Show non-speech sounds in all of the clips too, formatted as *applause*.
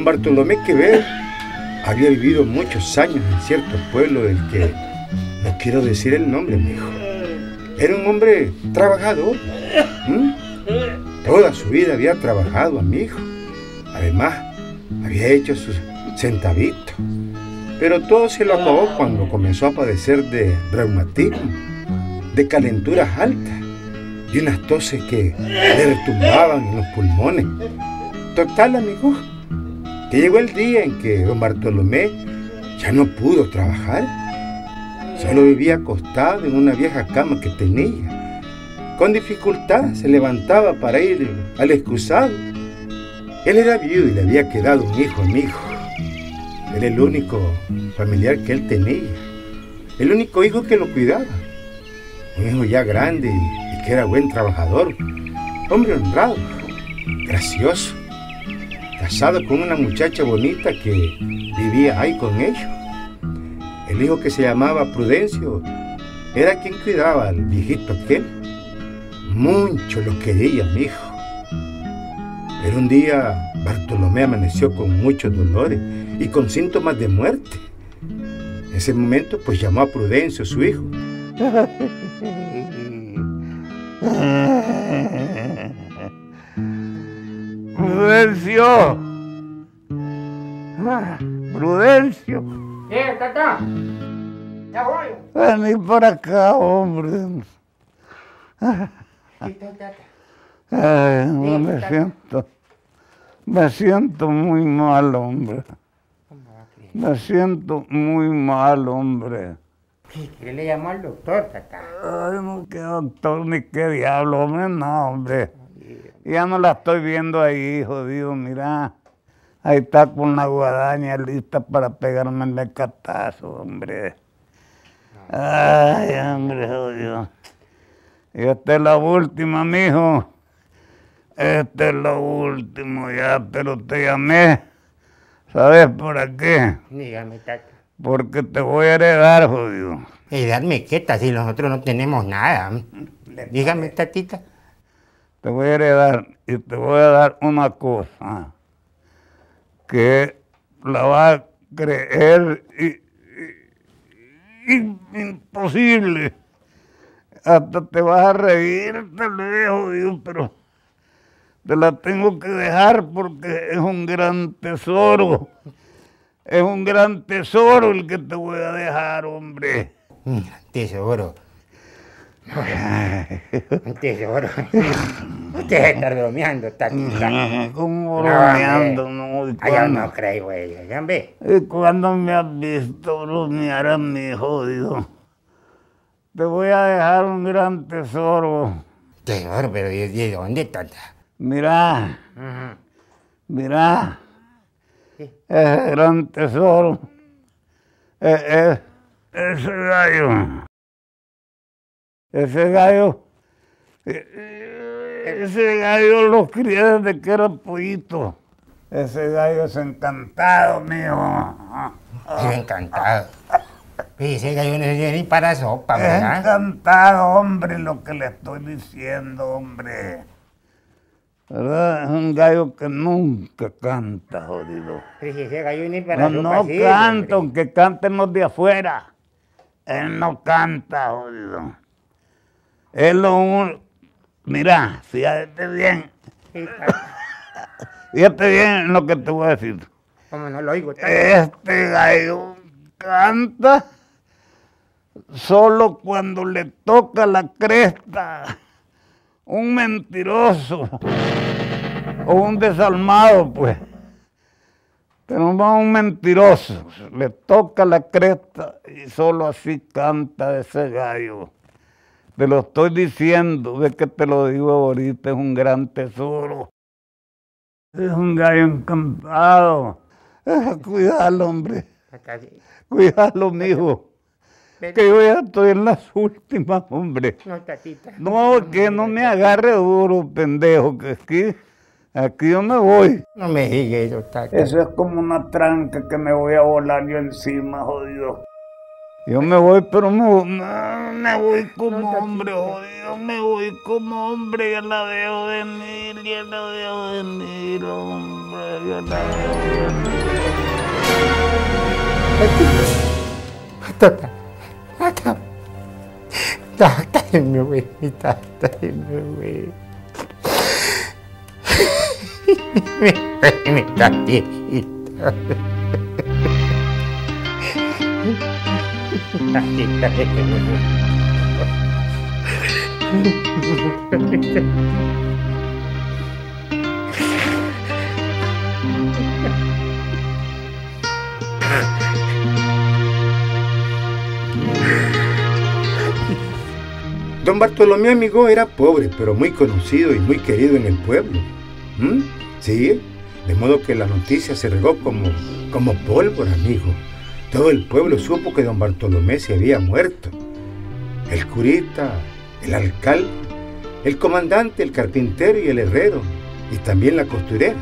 Don Bartolomé Quevedo había vivido muchos años en cierto pueblo del que no quiero decir el nombre, mi hijo. Era un hombre trabajador. Toda su vida había trabajado a mi hijo. Además, había hecho sus centavitos. Pero todo se lo acabó cuando comenzó a padecer de reumatismo, de calenturas altas y unas toses que le retumbaban en los pulmones. Total, amigo, que llegó el día en que don Bartolomé ya no pudo trabajar. Solo vivía acostado en una vieja cama que tenía. Con dificultad se levantaba para ir al excusado. Él era viudo y le había quedado un hijo amigo. Era el único familiar que él tenía. El único hijo que lo cuidaba. Un hijo ya grande y que era buen trabajador. Hombre honrado, gracioso casado con una muchacha bonita que vivía ahí con ellos. El hijo que se llamaba Prudencio era quien cuidaba al viejito aquel. Mucho lo quería mi hijo. Pero un día Bartolomé amaneció con muchos dolores y con síntomas de muerte. En ese momento pues llamó a Prudencio, su hijo. *laughs* Prudencio. Ah, Prudencio. Eh, tata. Ya voy. Vení por acá, hombre. ¿Qué tal, tata? Ay, no me siento. Me siento muy mal, hombre. Me siento muy mal, hombre. ¿Qué le llamó al doctor, tata? Ay, no, qué doctor ni qué diablo, hombre, no, hombre. Ya no la estoy viendo ahí, jodido, mira. Ahí está con la guadaña lista para pegarme el mecatazo, hombre. Ay, hombre, jodido. Y esta es la última, mijo. Esta es la última ya, pero te llamé. ¿Sabes por qué? Dígame, tata. Porque te voy a heredar, jodido. Y dadme quieta si nosotros no tenemos nada. Dígame, tatita. Te voy a heredar y te voy a dar una cosa que la vas a creer imposible. Hasta te vas a reír, te lo dejo, Dios, pero te la tengo que dejar porque es un gran tesoro. Es un gran tesoro el que te voy a dejar, hombre. Tesoro. Un tesoro. Usted está bromeando, tatita. ¿Cómo No, bromeando? No, ¿Y Ay, yo no creo, güey. Ya ve. ¿Y cuándo me has visto bromear a mi jodido? Te voy a dejar un gran tesoro. Tesoro, pero ¿de, de dónde, tata? Mira, Ujú. mira. Sí. Ese gran tesoro. Eh, eh, ese gallo. Ese gallo. eh, eh, Ese gallo lo crié desde que era pollito. Ese gallo es encantado, mijo. Estoy encantado. No sé ni para sopa, Es ¿verdad? encantado, hombre, lo que le estoy diciendo, hombre. ¿Verdad? Es un gallo que nunca canta, jodido. Pero si ese gallo ni para No, sopa no sirve, canta, hombre. aunque canten los de afuera. Él no canta, jodido. Es lo único. Mira, fíjate bien, *laughs* fíjate bien en lo que te voy a decir. ¿Cómo no lo oigo? Este gallo canta solo cuando le toca la cresta. Un mentiroso o un desalmado, pues. Pero no un mentiroso. Le toca la cresta y solo así canta ese gallo. Te lo estoy diciendo, de que te lo digo ahorita, es un gran tesoro. Es un gallo encantado. Cuidado, hombre. Cuidado, mijo. Que yo ya estoy en las últimas, hombre. No, tatita. No, que no me agarre duro, pendejo, que aquí, aquí yo me voy. No me diga eso, tata. Eso es como una tranca que me voy a volar yo encima, jodido. Yo me voy, pero me, me- me voy como hombre, jodido. Me voy como hombre, ya la veo venir, ya la veo venir, hombre, ya la veo venir. Tata de mi güey, tata de mi güey. Mi, mi Don Bartolomé, amigo, era pobre, pero muy conocido y muy querido en el pueblo. ¿Mm? Sí, de modo que la noticia se regó como, como pólvora, amigo. Todo el pueblo supo que don Bartolomé se había muerto. El curita, el alcalde, el comandante, el carpintero y el herrero, y también la costurera.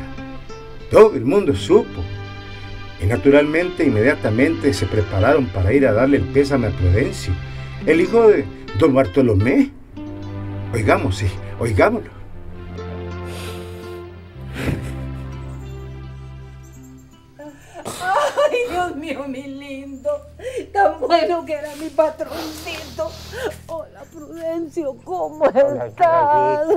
Todo el mundo supo. Y naturalmente, inmediatamente se prepararon para ir a darle el pésame a Prudencio, el hijo de don Bartolomé. Oigamos, sí, oigámoslo. Lindo. Tan bueno que era mi patroncito. Hola, Prudencio, ¿cómo estás?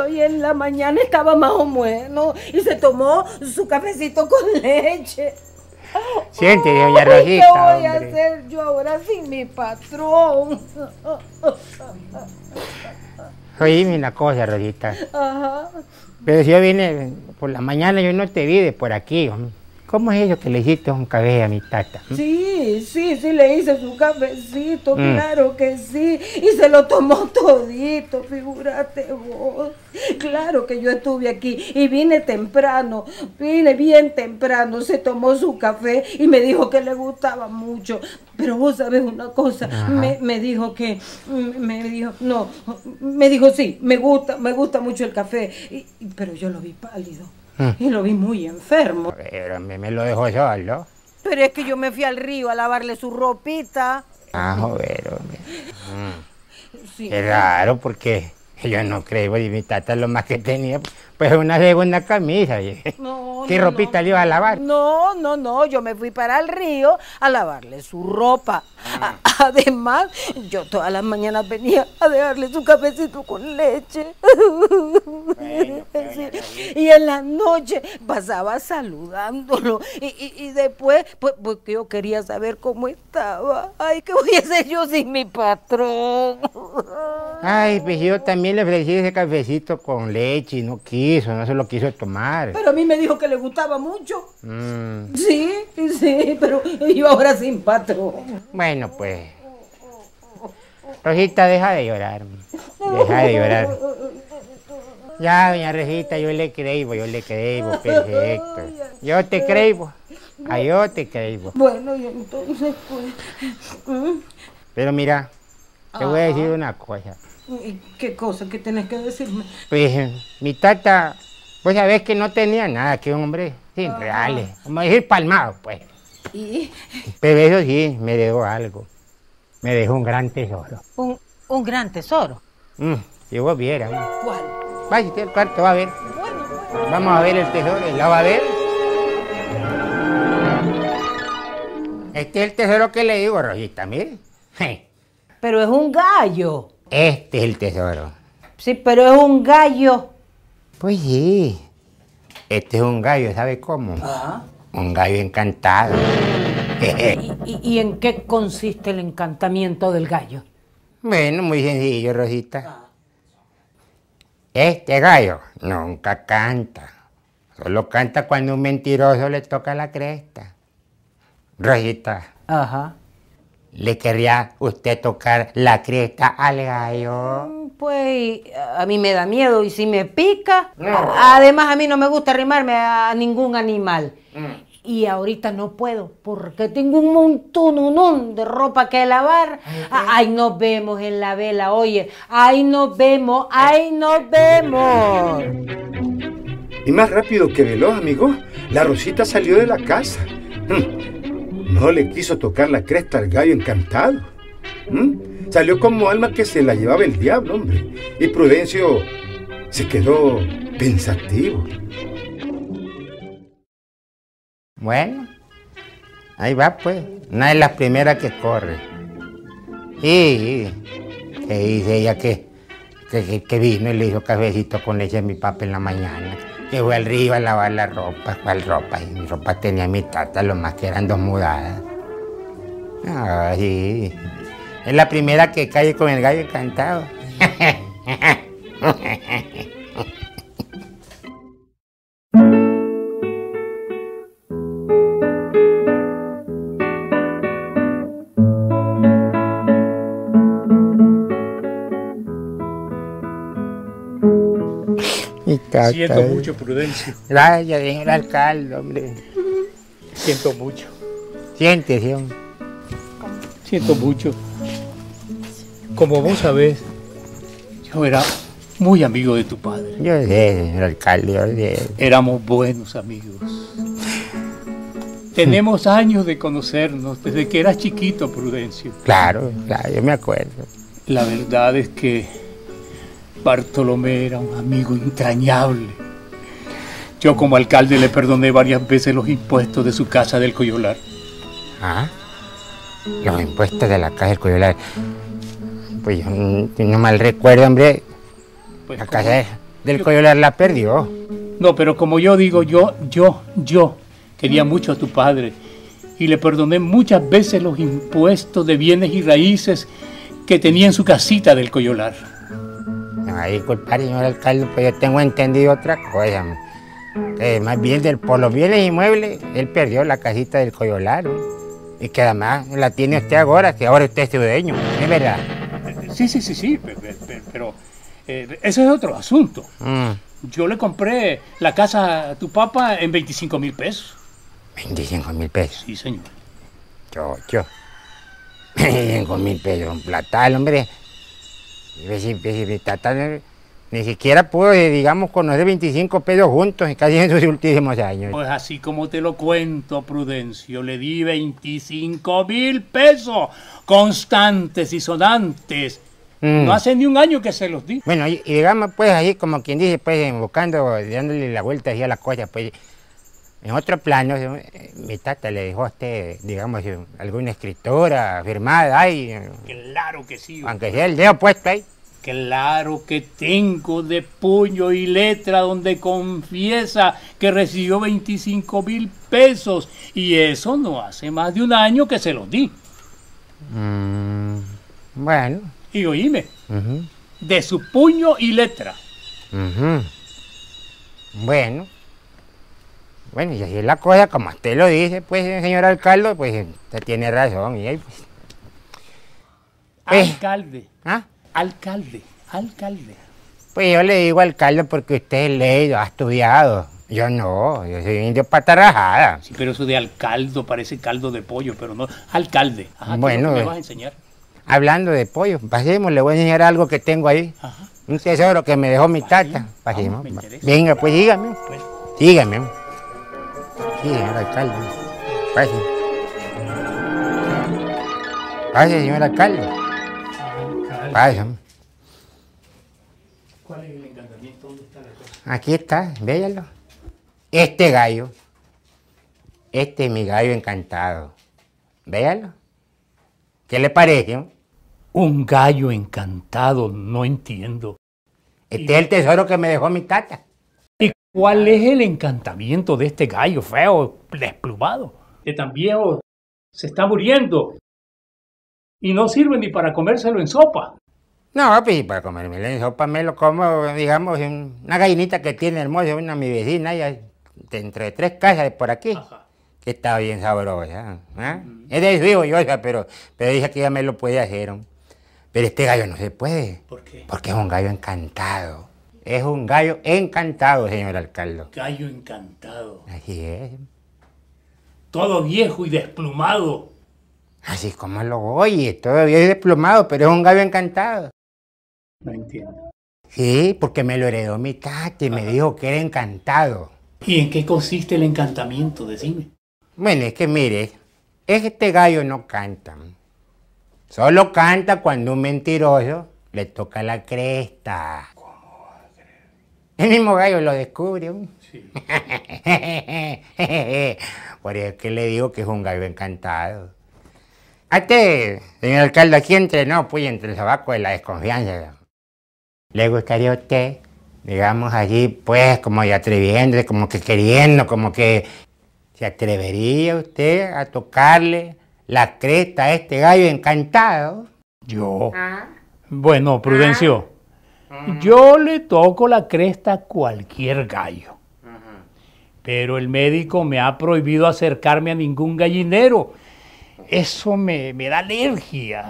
Hoy en la mañana estaba más o menos y se tomó su cafecito con leche. Siéntese, doña Ay, ¿Qué Rosita, voy a hombre. hacer yo ahora sin mi patrón? Oíme una cosa, Rosita. Ajá. Pero si yo vine por la mañana, yo no te vi de por aquí. hombre. ¿Cómo es eso que le hiciste un café a mi tata? Sí, sí, sí le hice su cafecito, Mm. claro que sí. Y se lo tomó todito, figúrate vos. Claro que yo estuve aquí y vine temprano, vine bien temprano, se tomó su café y me dijo que le gustaba mucho. Pero vos sabes una cosa, me, me dijo que, mm, me dijo, no, me dijo sí, me gusta, me gusta mucho el café. Y- pero yo lo vi pálido Mm. y lo vi muy enfermo. Pero me, me lo dejó solo. Pero es que yo me fui al río a lavarle su ropita. Ah, joder, hombre. Sí. Qué raro, porque yo no creo, y mi tata lo más que tenía, pues una segunda camisa. *laughs* No, ¿Qué no, ropita no. le iba a lavar? No, no, no, yo me fui para el río a lavarle su ropa. A- Además, yo todas las mañanas venía a dejarle su cafecito con leche. *laughs* Sí. Y en la noche pasaba saludándolo. Y, y- y después, pues, pues que yo quería saber cómo estaba. Ay, ¿qué voy a hacer yo sin mi patrón? Ay, pues yo también le ofrecí ese cafecito con leche y no quiso, no se lo quiso tomar. Pero a mí me dijo que le gustaba mucho. Mm, Sí, sí, pero yo ahora sin patrón. bueno, pues. Rosita, deja de llorar. Deja de llorar. Ya, doña Rosita, yo le creo, yo le creo, perfecto. Yo te creo. Yo te creo. Bueno, y entonces, pues. Pero mira, te voy a decir una cosa. ¿Y ¿Qué cosa que tenés que decirme? Pues eh, mi tata, pues sabes que no tenía nada, que un hombre sin reales, como decir palmado, pues. ¿Y Pero eso sí, me dejó algo. Me dejó un gran tesoro. un, un gran tesoro? Mm, si vos vieras. ¿Cuál? Vaya al cuarto, va a ver. Bueno, bueno. Vamos a ver el tesoro, ¿y ¿la va a ver? Este es el tesoro que le digo, Rosita, mire. Pero es un gallo. Este es el tesoro. Sí, pero es un gallo. Pues sí. Este es un gallo, ¿sabe cómo? Ah. Un gallo encantado. ¿Y, y- y en qué consiste el encantamiento del gallo? Bueno, muy sencillo, Rosita. Este gallo nunca canta. Solo canta cuando un mentiroso le toca la cresta. Rosita, Ajá. ¿Le querría usted tocar la cresta al gallo? Pues a mí me da miedo y si me pica, No. además a mí no me gusta arrimarme a ningún animal. Y ahorita no puedo porque tengo un montón de ropa que lavar. Ay, nos vemos en la vela, oye. Ay, nos vemos, ay, nos vemos. Y más rápido que veloz, amigo, la Rosita salió de la casa. No le quiso tocar la cresta al gallo encantado. ¿Mm? Salió como alma que se la llevaba el diablo, hombre. Y Prudencio se quedó pensativo. Bueno, ahí va pues. Una es la primera que corre. Y, que dice ella que, que, que vino y le hizo cafecito con leche a mi papá en la mañana. Que fue al río a lavar la ropa, cuál ropa. Y mi ropa tenía mi tata, lo más que eran dos mudadas. Ay, es la primera que cae con el gallo encantado. *laughs* Siento mucho, Prudencio. Gracias, señor alcalde, hombre. Siento mucho. Siéntese, hombre. Siento mucho. Como vos sabés, yo era muy amigo de tu padre. Yo sé, señor alcalde, yo sé. Éramos buenos amigos. Tenemos años de conocernos, desde que eras chiquito, Prudencio. Claro, claro, yo me acuerdo. La verdad es que Bartolomé era un amigo entrañable. Yo como alcalde le perdoné varias veces los impuestos de su casa del Coyolar. ¿Ah? Los impuestos de la casa del Coyolar. Pues yo no mal recuerdo, hombre, Pues, la como- casa del Coyolar la perdió. No, pero como yo digo, yo, yo, yo quería mucho a tu padre y le perdoné muchas veces los impuestos de bienes y raíces que tenía en su casita del Coyolar. Me va a disculpar, señor alcalde, pues yo tengo entendido otra cosa. Que más bien del, por los bienes inmuebles, él perdió la casita del Coyolar. ¿no? Y que además la tiene usted ahora, que ahora usted es dueño. Es verdad. Sí, sí, sí, sí, pe- pe- pe- pero eh, ese es otro asunto. Mm, Yo le compré la casa a tu papá en 25 mil pesos. 25 mil pesos. Sí, señor. Yo, yo. *laughs* 25 mil pesos, un platal, hombre. Ni siquiera pudo, eh, digamos, conocer 25 pesos juntos, casi en sus últimos años. Pues así como te lo cuento, Prudencio, le di 25 mil pesos constantes y sonantes. Mm. No hace ni un año que se los di. Bueno, y, y digamos, pues, ahí como quien dice, pues, buscando, dándole la vuelta así a las cosas, pues, en otro plano, eh, mi tata le dejó a usted, digamos, alguna escritora firmada ahí, Claro que sí. aunque sea el dedo puesto ahí. Claro que tengo de puño y letra donde confiesa que recibió 25 mil pesos. Y eso no hace más de un año que se los di. Mm, bueno. Y oíme, de su puño y letra. Ujú. Bueno. Bueno, y así es la cosa, como usted lo dice, pues, señor alcalde, pues, usted tiene razón. Y ahí, pues, Eh. Alcalde, ¿ah? alcalde, alcalde. pues yo le digo alcalde porque usted es leído, ha estudiado. Yo no, yo soy indio patarrajada. Sí, pero eso de alcaldo parece caldo de pollo, pero no. Alcalde. Ajá, ¿qué Bueno, que me eh. vas a enseñar? Hablando de pollo, pasemos, le voy a enseñar algo que tengo ahí. Ajá. Un tesoro que me dejó mi tata. Pasemos. Venga, pues dígame. Bueno, Sígame. Sí, señor alcalde. Pase. Pase, señor alcalde. Pase. ¿Cuál es el encantamiento? ¿Dónde está la cosa? Aquí está, véalo. Este gallo. Este es mi gallo encantado. Véalo. ¿Qué le parece? Un gallo encantado, no entiendo. Este es el tesoro que me dejó mi tata. ¿Y cuál es el encantamiento de este gallo feo, desplumado? Que tan viejo se está muriendo. Y no sirve ni para comérselo en sopa. No, pues para comerme en sopa me lo como, digamos, una gallinita que tiene hermosa, una mi vecina, ya, de entre tres casas de por aquí, Ajá. que está bien sabrosa. ¿ah? Es de su hijo, yo, pero, pero dije que ya me lo puede hacer. ¿no? Pero este gallo no se puede, ¿Por qué? porque es un gallo encantado. Es un gallo encantado, señor alcalde. Gallo encantado. Así es. Todo viejo y desplumado. Así como lo oye, todavía es desplomado, pero es un gallo encantado. No entiendo. Sí, porque me lo heredó mi tata y me dijo que era encantado. ¿Y en qué consiste el encantamiento? Decime. Bueno, es que mire, Este gallo no canta. Solo canta cuando un mentiroso le toca la cresta. El mismo gallo lo descubre. Sí. *laughs* Por eso es que le digo que es un gallo encantado. A este, señor alcalde, aquí entre no, pues entre el tabaco de la desconfianza. ¿Le gustaría a usted, digamos allí, pues, como de atreviéndose, como que queriendo, como que se atrevería usted a tocarle la cresta a este gallo encantado? Yo. Bueno, Prudencio. Yo le toco la cresta a cualquier gallo. Pero el médico me ha prohibido acercarme a ningún gallinero. Eso me, me da alergia.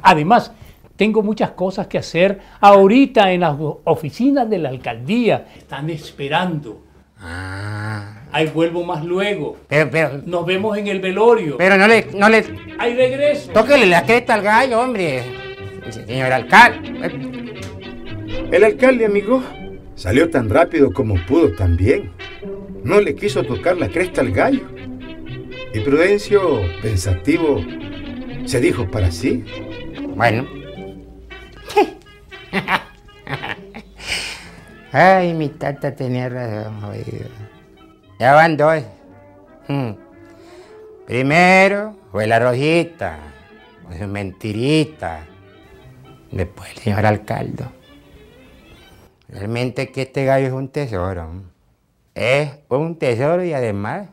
Además, tengo muchas cosas que hacer ahorita en las oficinas de la alcaldía. Están esperando. Ah. Ahí vuelvo más luego. Pero, pero, Nos vemos en el velorio. pero no le, no le, Ahí regreso. tóquele la cresta al gallo, hombre. Señor alcalde. El alcalde, amigo, salió tan rápido como pudo también. No le quiso tocar la cresta al gallo. Y Prudencio, pensativo, se dijo para sí. Bueno. *laughs* Ay, mi tata tenía razón, oiga. Ya van dos. Hmm. Primero fue la rojita, con su mentirita. Después el señor alcalde. Realmente que este gallo es un tesoro. Es un tesoro y además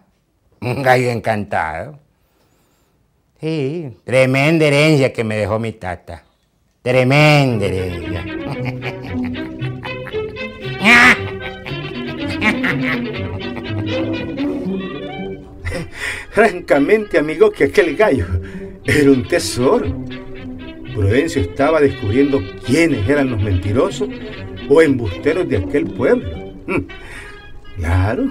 un *laughs* gallo encantado. Sí, tremenda herencia que me dejó mi tata. Tremenda herencia. *laughs* Francamente, amigo, que aquel gallo era un tesoro. Prudencio estaba descubriendo quiénes eran los mentirosos o embusteros de aquel pueblo. Mm, Claro.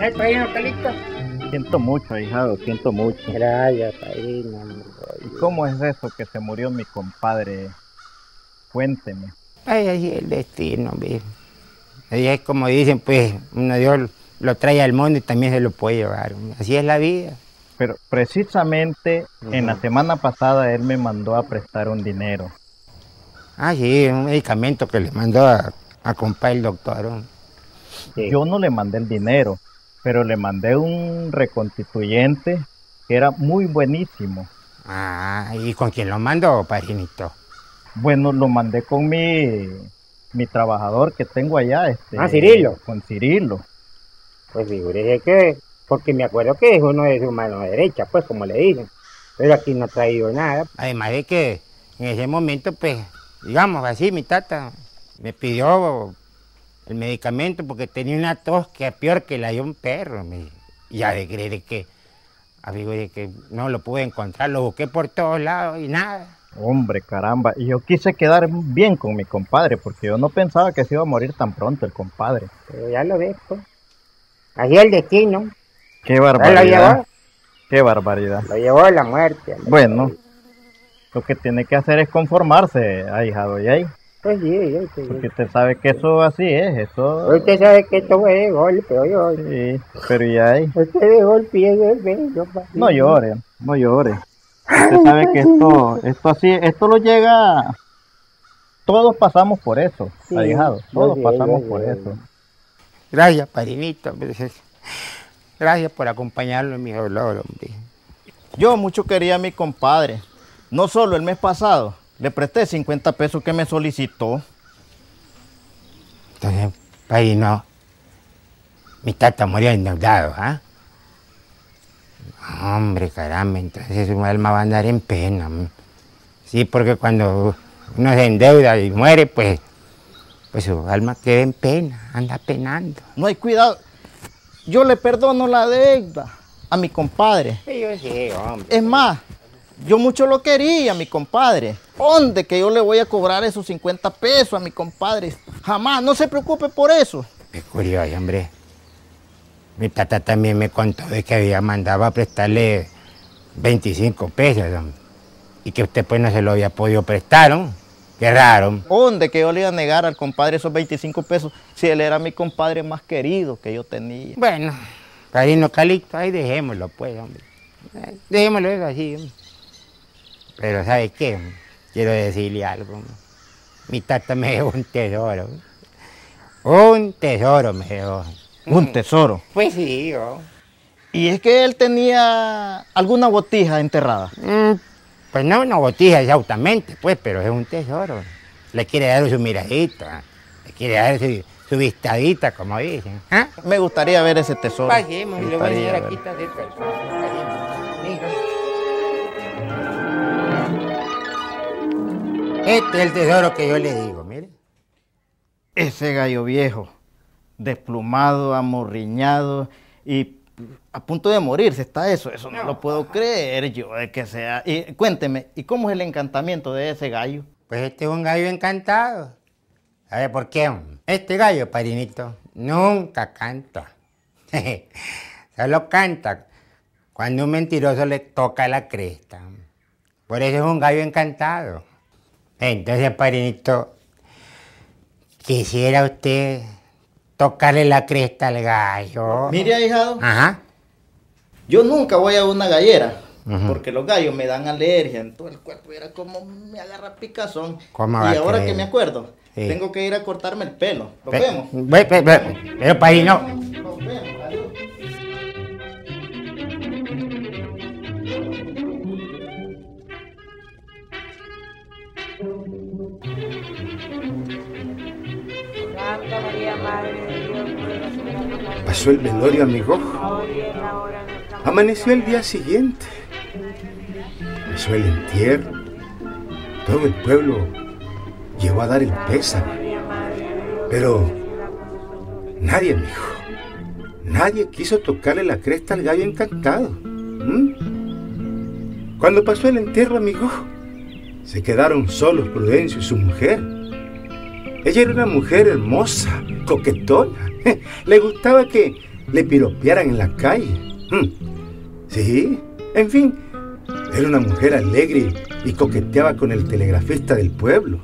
¿El padrino Calixto? Siento mucho, ahijado, siento mucho. Gracias, padrino. ¿Y cómo es eso que se murió mi compadre? Cuénteme. Ay, así el destino, viejo. Ahí es como dicen, pues, uno Dios lo trae al mundo y también se lo puede llevar. Así es la vida. Pero precisamente en la semana pasada él me mandó a prestar un dinero. Ah, sí, un medicamento que le mandó a, a comprar el doctor. Sí. Yo no le mandé el dinero, pero le mandé un reconstituyente que era muy buenísimo. Ah, ¿y con quién lo mandó, padrinito? Bueno, lo mandé con mi, mi trabajador que tengo allá. Este, Ah, Cirilo. Con Cirilo. Pues figúrese que, porque me acuerdo que es uno de su mano derecha, pues como le dicen. Pero aquí no ha traído nada. Además de que en ese momento, pues, digamos así, mi tata me pidió el medicamento porque tenía una tos que es peor que la de un perro. Me, ya de creer que, amigo, de que no lo pude encontrar, lo busqué por todos lados y nada. Hombre, caramba. Y yo quise quedar bien con mi compadre porque yo no pensaba que se iba a morir tan pronto el compadre. Pero ya lo ves, pues. Así el destino. Qué lo barbaridad. llevó, Qué barbaridad. lo llevó la muerte. Bueno, lo que tiene que hacer es conformarse, ahijado, ¿y ahí? Pues sí, sí, sí. Porque usted sabe que eso así es, eso... Usted sabe que esto fue de golpe, oye. Sí, pero ya hay. Usted de golpe y bello, No llore, no llore. Usted sabe que esto, esto así, esto lo llega... Todos pasamos por eso, ahijado, todos pasamos por eso. Gracias, padrinito. Gracias por acompañarlo en mi dolor, hombre. Yo mucho quería a mi compadre. No solo el mes pasado, le presté 50 pesos que me solicitó. Entonces, padrino, mi tata murió endeudado, ¿ah? Hombre, caramba, entonces su alma va a andar en pena. Sí, porque cuando uno se endeuda y muere, pues, pues su alma queda en pena, anda penando. No hay cuidado. Yo le perdono la deuda a mi compadre. Sí, yo sí, hombre. Es más, yo mucho lo quería, mi compadre. ¿Dónde que yo le voy a cobrar esos 50 pesos a mi compadre? Jamás, no se preocupe por eso. Qué curioso, hombre. Mi tata también me contó de que había mandado a prestarle 25 pesos, hombre. y que usted pues no se lo había podido prestar, ¿no? Qué raro. ¿Dónde que yo le iba a negar al compadre esos 25 pesos si él era mi compadre más querido que yo tenía? Bueno, Padrino Calixto, ahí dejémoslo pues, hombre. Eh, Dejémoslo eso así, hombre. Pero ¿sabe qué? Quiero decirle algo. hombre. Mi tata me dejó un tesoro. Un tesoro me dejó. Un tesoro. Pues sí, yo. Y es que él tenía alguna botija enterrada. Mm, Pues no una botija exactamente, pues, pero es un tesoro. Le quiere dar su miradita, le quiere dar su, su vistadita, como dicen. ¿Ah? Me gustaría ver ese tesoro. Pasemos, le voy a aquí está. Este es el tesoro que yo le digo, mire. Ese gallo viejo, desplumado, amorriñado y a punto de morirse está eso. Eso no, lo puedo creer yo de que sea. Y cuénteme, ¿y cómo es el encantamiento de ese gallo? Pues este es un gallo encantado. ¿Sabe por qué? Este gallo, padrinito, nunca canta. *laughs* Solo canta cuando un mentiroso le toca la cresta. Por eso es un gallo encantado. Entonces, padrinito, quisiera usted tocarle la cresta al gallo. Mire, ahijado, Ajá. yo nunca voy a una gallera. Porque los gallos me dan alergia en todo el cuerpo. Era como me agarra picazón. ¿Cómo va y ahora que me acuerdo, Sí. tengo que ir a cortarme el pelo. ¿Lo Pe- vemos? ve- ve- ve- Pero, padrino, Nos vemos, Pasó el velorio, amigo. Amaneció el día siguiente. Pasó el entierro. Todo el pueblo llegó a dar el pésame. Pero nadie, mijo. Nadie quiso tocarle la cresta al gallo encantado. ¿Mm? Cuando pasó el entierro, amigo, se quedaron solos Prudencio y su mujer. Ella era una mujer hermosa, coquetona. *laughs* Le gustaba que le piropearan en la calle. ¿Mm? Sí, en fin, era una mujer alegre y coqueteaba con el telegrafista del pueblo.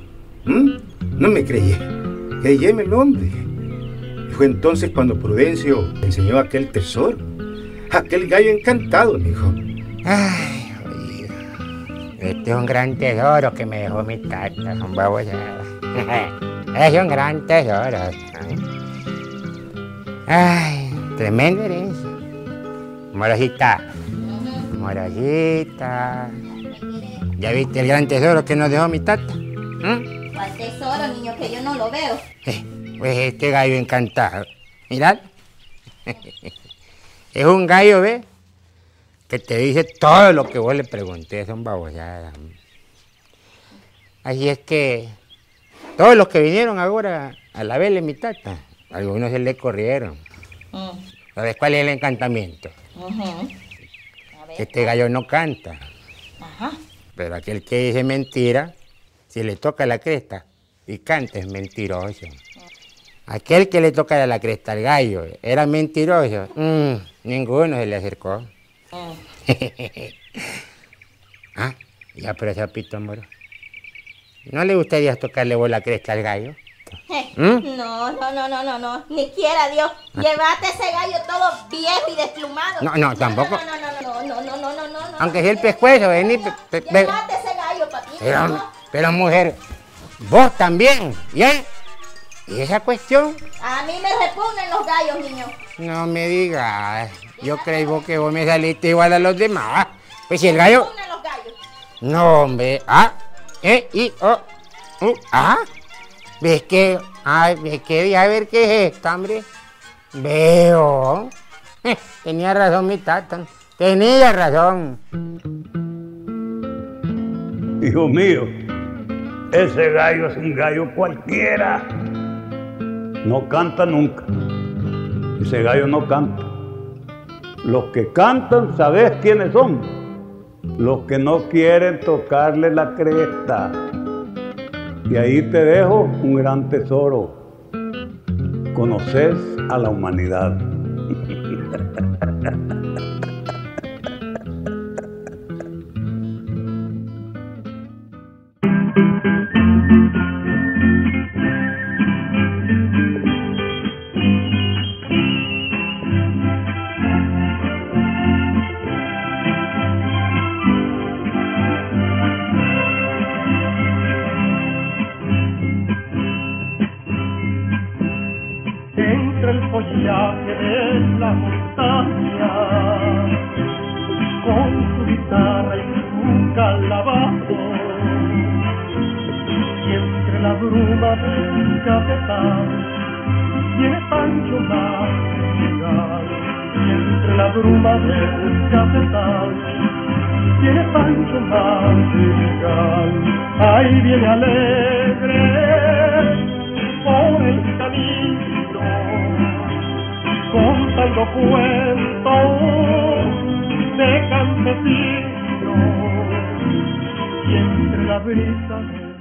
¿Mm? No me creyé. Creyéme el hombre. Fue entonces cuando Prudencio enseñó aquel tesoro. Aquel gallo encantado, mijo. Ay, oiga, este es un gran tesoro que me dejó mi tata, son babosadas. *laughs* Es un gran tesoro. Ay, tremenda herencia. Morosita, morosita. ¿Ya viste el gran tesoro que nos dejó mi tata? ¿Mm? ¿Cuál tesoro, niño? Que yo no lo veo. Eh, Pues este gallo encantado. Mirad. *laughs* Es un gallo, ¿ves? Que te dice todo lo que vos le pregunté, son babosadas. Así es que todos los que vinieron ahora a la vela mi tata, algunos se le corrieron. ¿Sabes cuál es el encantamiento? Este gallo no canta. Ajá. Pero aquel que dice mentira, si le toca la cresta y canta es mentiroso. Aquel que le toca la cresta al gallo era mentiroso. Mm, ninguno se le acercó. Ah, ya, pero sapito moro. ¿No le gustaría tocarle vos la cresta al gallo? Eh, ¿Mm? No, no, no, no, no, no. Ni quiera Dios. Llévate ese gallo todo viejo y desplumado. No, no, tampoco. No, no, no, no, no, no, no, no, no, no. Aunque sea el pescuezo, vení. pe- pe- pe- Llévate ese gallo, papito. Pero, pero mujer, vos también. ¿Y esa cuestión? A mí me repugnan los gallos, niño. No me digas. Yo creí vos que vos me saliste igual a los demás. Pues si el gallo. repugnan los gallos. No, hombre. Ah, eh, y, oh, uh, ah. ¿Ves que? Ay, ¿ves que? A ver qué es esto, hombre. Veo. Eh, tenía razón mi tata. Tenía razón. Hijo mío, ese gallo es un gallo cualquiera. No canta nunca. Ese gallo no canta. Los que cantan, ¿sabes quiénes son? Los que no quieren tocarle la cresta. Y ahí te dejo un gran tesoro. Conoces a la humanidad. Del cafetal, viene Pancho Madrigal, y entre la bruma del cafetal, viene Pancho Madrigal, ahí viene alegre por el camino, contando cuentos de campesinos, y entre la brisa de